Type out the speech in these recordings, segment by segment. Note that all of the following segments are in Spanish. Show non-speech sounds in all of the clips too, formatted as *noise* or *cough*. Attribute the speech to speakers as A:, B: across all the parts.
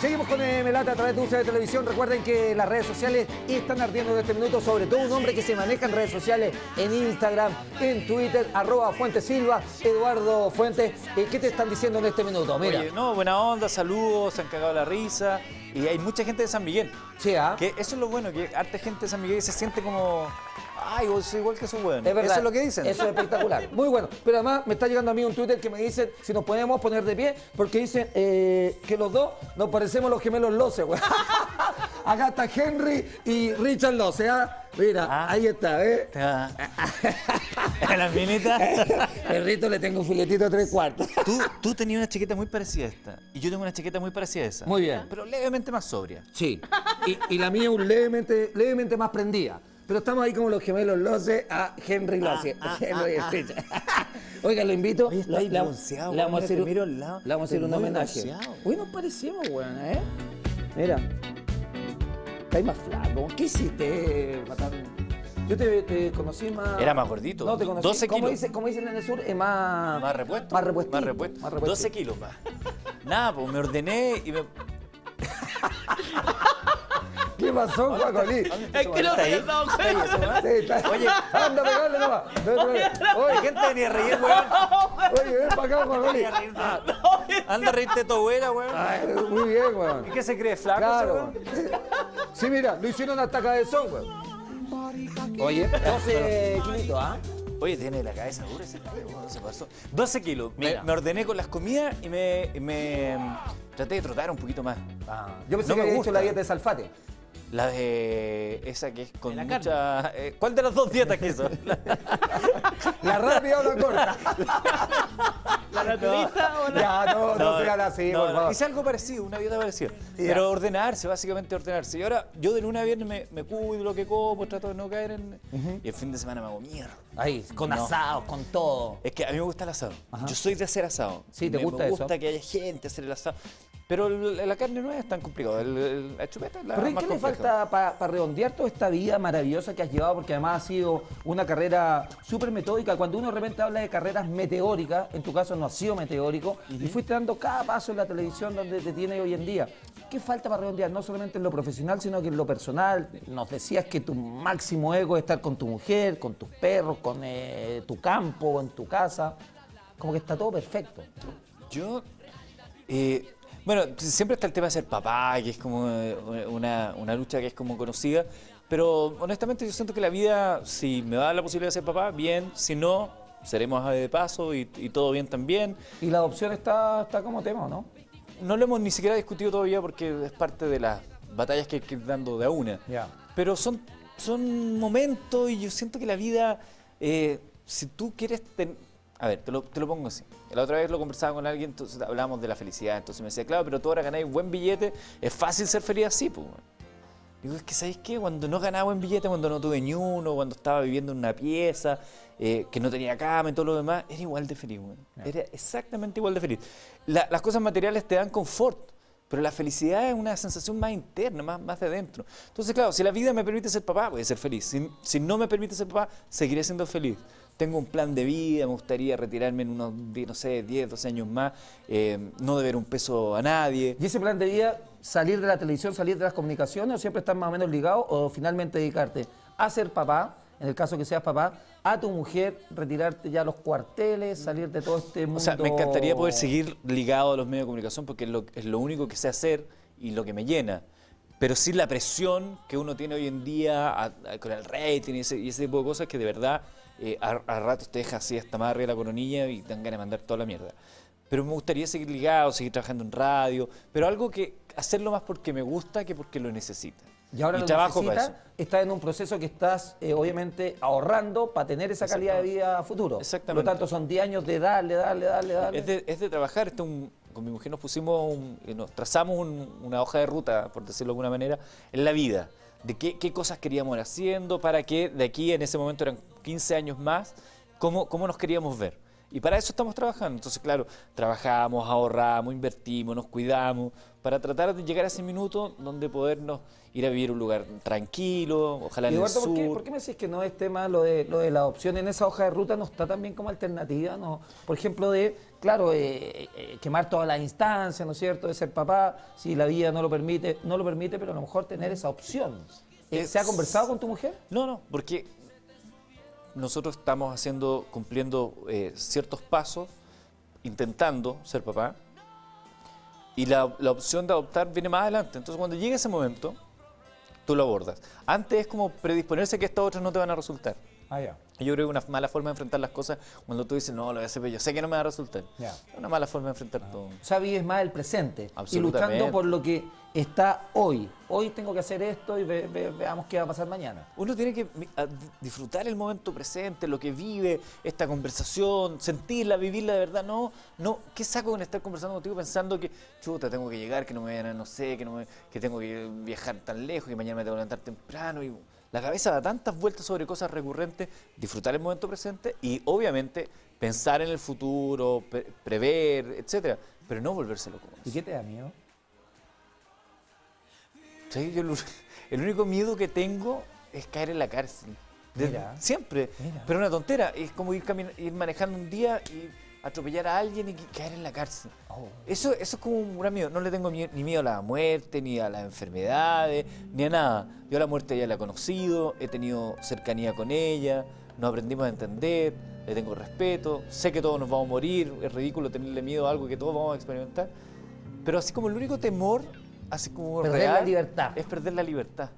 A: Seguimos con eh, Melate a través de UCB Televisión. Recuerden que las redes sociales están ardiendo en este minuto, sobre todo un hombre que se maneja en redes sociales, en Instagram, en Twitter, arroba Fuentes Silva, Eduardo Fuentes. Eh, ¿Qué te están diciendo en este minuto? Mira.
B: Oye, no, buena onda, saludos, se han cagado la risa. Y hay mucha gente de San Miguel.
A: Sí, ¿ah?
B: Que eso es lo bueno, que harta gente de San Miguel se siente como. Ay, vos sos igual que su bueno.
A: Es verdad.
B: Eso es lo que dicen.
A: Eso es espectacular. *laughs* Muy bueno. Pero además me está llegando a mí un Twitter que me dice si nos podemos poner de pie, porque dicen eh, que los dos nos parecemos los gemelos Lose, güey. *laughs* Acá está Henry y Richard Lose, ¿ah? Mira,
B: Ah.
A: ahí está, ¿eh?
B: A *laughs* la minita.
A: Perrito le tengo un filetito tres cuartos.
B: tú, tú tenías una chaqueta muy parecida a esta. Y yo tengo una chaqueta muy parecida a esa.
A: Muy bien.
B: Pero levemente más sobria.
A: Sí. Y, y la mía un levemente, levemente más prendida. Pero estamos ahí como los gemelos Lose a Henry Lose. *laughs* Henry *laughs* Richard. *laughs* Oiga, lo invito.
B: Oye, está
A: le- le- vamos a hacer un-
B: miro al lado,
A: le vamos a hacer
B: pero
A: un
B: muy
A: homenaje. Hoy nos parecemos, weón, ¿eh? Mira. Estáis más flaco. ¿Qué hiciste, Patán? Yo te, te conocí más.
B: Era más gordito,
A: No, te conocí.
B: 12
A: ¿Cómo,
B: kilos.
A: dice, cómo dicen en el sur? Es más.
B: Más repuesto.
A: Más repuesto.
B: Más repuesto. 12 kilos más. Nada, pues me ordené y me.
A: ¿Qué pasó, Juacolí?
C: Es que no he dado cuenta.
B: Oye.
A: anda a pegarle nomás.
B: Oye, ¿quién te venía a reír, weón?
A: Oye, ven para acá, Juacolí.
B: Venía a reírte. Anda a reírte tu abuela, weón.
A: Ay, Muy bien, weón.
B: ¿Y qué se cree, flaco?
A: Claro.
B: weón?
A: Sí, mira, lo hicieron hasta cabezón, weón. Oye, 12 kilitos, ¿ah?
B: Oye, tiene la cabeza dura ese weón, se pasó. 12 kilos. Me,
A: Mira.
B: me ordené con las comidas y me, me, traté de trotar un poquito más.
A: Yo pensé
B: No
A: que
B: me
A: había hecho
B: gusta.
A: la dieta de Salfate.
B: La de esa que es con
C: la
B: mucha... eh, ¿Cuál de las dos dietas que hizo? *laughs*
A: ¿La rápida o la corta?
C: ¿La naturista o la.?
A: Ya, no, no, sean así,
B: no,
A: por
B: no,
A: favor.
B: Hice algo parecido, una dieta parecida. Pero ordenarse, básicamente ordenarse. Y ahora yo de lunes a viernes me, me cuido lo que como, trato de no caer en... Y el fin de semana me hago mierda.
A: Ahí, con
B: No.
A: asados, con todo.
B: Es que a mí me gusta el asado. Yo soy de hacer asado.
A: Sí, ¿te
B: me,
A: gusta
B: me
A: eso?
B: gusta que haya gente hacer el asado. Pero la carne no es tan complicado. El, el- la chupeta es la
A: Pero ¿y
B: más
A: qué le falta para redondear toda esta vida maravillosa que has llevado? Porque además ha sido una carrera súper metódica. Cuando uno de repente habla de carreras meteóricas, en tu caso no ha sido meteórico, y fuiste dando cada paso en la televisión donde te tiene hoy en día. ¿Qué falta para redondear? No solamente en lo profesional, sino que en lo personal. Nos decías que tu máximo ego es estar con tu mujer, con tus perros, con eh, tu campo, en tu casa. Como que está todo perfecto.
B: Yo, eh, bueno, siempre está el tema de ser papá, que es como eh, una, una lucha que es como conocida, pero honestamente yo siento que la vida, si me da la posibilidad de ser papá, bien, si no, seremos de paso y, y todo bien también.
A: Y la adopción está, está como tema, ¿o ¿no?
B: No lo hemos ni siquiera discutido todavía porque es parte de las batallas que hay que ir dando de a una.
A: Ya.
B: Pero son, son momentos y yo siento que la vida, eh, si tú quieres... ten- A ver, te lo, te lo pongo así. La otra vez lo conversaba con alguien, entonces hablábamos de la felicidad, entonces me decía, claro, pero tú ahora ganáis buen billete, es fácil ser feliz así, pues. weón". Digo, es que ¿sabéis qué? Cuando no ganaba buen billete, cuando no tuve ni uno, cuando estaba viviendo en una pieza, eh, que no tenía cama y todo lo demás, era igual de feliz, weón. Era exactamente igual de feliz. La- las cosas materiales te dan confort, pero la felicidad es una sensación más interna, más, más de adentro. Entonces, claro, si la vida me permite ser papá, voy a ser feliz. Si, si no me permite ser papá, seguiré siendo feliz. Tengo un plan de vida, me gustaría retirarme en unos, no sé, 10, 12 años más, eh, no deber un peso a nadie.
A: ¿Y ese plan de vida, salir de la televisión, salir de las comunicaciones, o siempre estás más o menos ligado, o finalmente dedicarte a ser papá, en el caso que seas papá, a tu mujer, retirarte ya a los cuarteles, salir de todo este mundo?
B: O sea, me encantaría poder seguir ligado a los medios de comunicación porque es lo, es lo único que sé hacer y lo que me llena. Pero sin la presión que uno tiene hoy en día a- a- con el rating y ese, y ese tipo de cosas que de verdad eh, a, a ratos te deja así hasta más arriba de la coronilla y te dan ganas de mandar toda la mierda. Pero me gustaría seguir ligado, seguir trabajando en radio, pero algo que hacerlo más porque me gusta que porque lo necesita.
A: Y ahora lo
B: trabajo
A: necesitas,
B: para eso.
A: estás en un proceso que estás, eh, obviamente, ahorrando para tener esa calidad de vida a futuro.
B: Exactamente.
A: Por lo tanto, son 10 años de darle, darle, darle, darle.
B: Es de, es de trabajar. Este un- con mi mujer nos pusimos, un- eh, nos trazamos un- una hoja de ruta, por decirlo de alguna manera, en la vida. De qué, cosas queríamos ir haciendo, para que de aquí en ese momento eran 15 años más, cómo, cómo nos queríamos ver. Y para eso estamos trabajando. Entonces, claro, trabajamos, ahorramos, invertimos, nos cuidamos, para tratar de llegar a ese minuto donde podernos ir a vivir un lugar tranquilo, ojalá en el
A: Eduardo, ¿por qué,
B: sur.
A: por qué me decís que no es tema lo de, lo de la adopción en esa hoja de ruta no está también como alternativa? ¿no? Por ejemplo, de, claro, eh, eh, quemar todas las instancias, ¿no es cierto?, de ser papá, si la vida no lo permite, no lo permite, pero a lo mejor tener esa opción. Eh,
B: Es-
A: ¿Se ha conversado con tu mujer?
B: No, no, porque nosotros estamos haciendo, cumpliendo eh, ciertos pasos, intentando ser papá, y la, la opción de adoptar viene más adelante. Entonces, cuando llegue ese momento, tú lo abordas. Antes es como predisponerse que estas otras no te van a resultar.
A: Ah, ya.
B: Y Yo creo que una mala forma de enfrentar las cosas cuando tú dices, no, lo voy a hacer, pero yo sé que no me va a resultar.
A: Ya.
B: Es una mala forma de enfrentar todo.
A: O sea, vives más el presente y luchando por lo que está hoy. Hoy tengo que hacer esto y ve- ve- veamos qué va a pasar mañana.
B: Uno tiene que disfrutar el momento presente, lo que vive, esta conversación, sentirla, vivirla de verdad. No, no, ¿qué saco con estar conversando contigo pensando que, chuta, tengo que llegar, que no me vayan a, no sé, que, no me- que tengo que viajar tan lejos, que mañana me tengo que levantar temprano? Y la cabeza da tantas vueltas sobre cosas recurrentes, disfrutar el momento presente y obviamente pensar en el futuro, pre- prever, etcétera, pero no volverse loco.
A: ¿Y qué te da miedo?
B: Sí, yo el único miedo que tengo es caer en la cárcel.
A: Mira.
B: siempre.
A: Mira.
B: Pero una tontera. Es como ir, ir manejando un día y atropellar a alguien y caer en la cárcel.
A: Oh.
B: Eso, eso es como un gran miedo. No le tengo mie- ni miedo a la muerte, ni a las enfermedades, ni a nada. Yo la muerte ya la he conocido, he tenido cercanía con ella, nos aprendimos a entender, le tengo respeto, sé que todos nos vamos a morir, es ridículo tenerle miedo a algo que todos vamos a experimentar. Pero así como el único temor, así como
A: Perder
B: real,
A: la libertad.
B: es perder la libertad.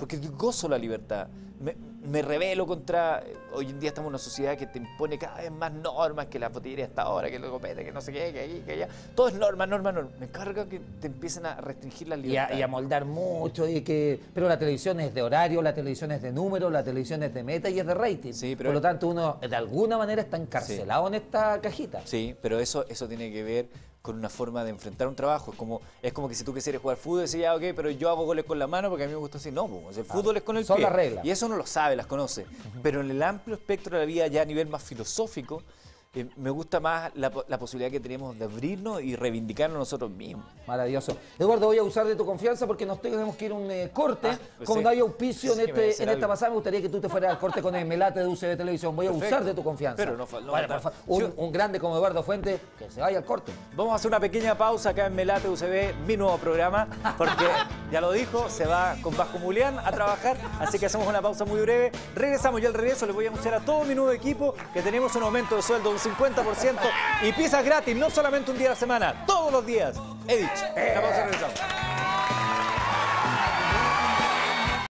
B: Porque yo gozo la libertad. Me, me rebelo contra. Hoy en día estamos en una sociedad que te impone cada vez más normas, que la botillería está ahora, que el copete, que no sé qué, que aquí, que allá. Todo es norma, norma, norma. Me carga que te empiecen a restringir la
A: Y
B: libertad.
A: a, y a moldar mucho, y que, pero la televisión es de horario, la televisión es de número, la televisión es de meta y es de rating.
B: Sí, pero-
A: Por lo tanto, uno de alguna manera está encarcelado en esta cajita.
B: Sí, pero eso, eso tiene que ver con una forma de enfrentar un trabajo. Es como, es como que si tú quisieras jugar fútbol, decías, ya, ok, pero yo hago goles con la mano porque a mí me gusta así. No, pues, el fútbol es con el
A: son
B: pie.
A: las reglas.
B: Y eso no lo sabe, las conoce. Pero en el amplio espectro de la vida, ya a nivel más filosófico, eh, me gusta más la, po- la posibilidad que tenemos de abrirnos y reivindicarnos nosotros mismos.
A: Maravilloso. Eduardo, voy a usar de tu confianza porque nos tenemos que ir a un eh, corte.
B: Ah, pues
A: Como
B: sí.
A: no hay auspicio
B: Sí,
A: en, este, en esta pasada, me gustaría que tú te fueras al corte con el melate de UCB Televisión. Voy a usar de tu confianza.
B: Pero no no
A: Bueno, un,
B: Yo-
A: un grande como Eduardo Fuente, que se vaya al corte.
B: Vamos a hacer una pequeña pausa acá en Melate UCB, mi nuevo programa, porque *laughs* ya lo dijo, se va con Vasco Mulián a trabajar, así que hacemos una pausa muy breve. Regresamos y al regreso les voy a anunciar a todo mi nuevo equipo que tenemos un aumento de sueldo 50% y piezas gratis, no solamente un día a la semana, todos los días. He dicho.